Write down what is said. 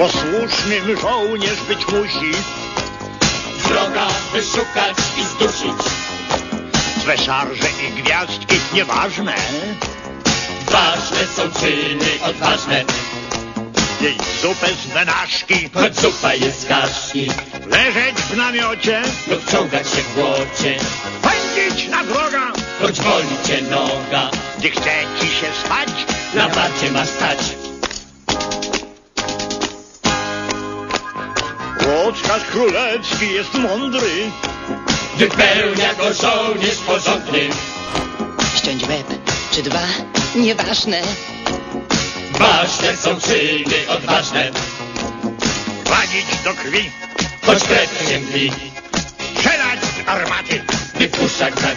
Posłusznym żołnierz być musi, Wroga wyszukać i zdusić. swe szarże i gwiazdki nieważne. Ważne są czyny odważne, Jej zupę z menażki, choć zupa jest z kaszki, leżeć w namiocie, lub ciągać się w błocie, pędzić na wroga, choć boli cię noga, gdy chce ci się spać. na warcie masz stać. Łoczkarz królewski jest mądry, Wypełnia go żołnierz porządny, Ściąć łeb czy dwa, nieważne. ważne są czyny odważne, wadzić do krwi, choć krew się mdli, strzelać z armaty, leżeć w namiocie,